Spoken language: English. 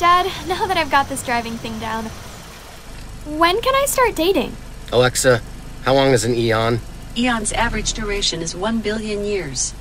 Dad, now that I've got this driving thing down, when can I start dating? Alexa, how long is an eon? Eon's average duration is 1 billion years.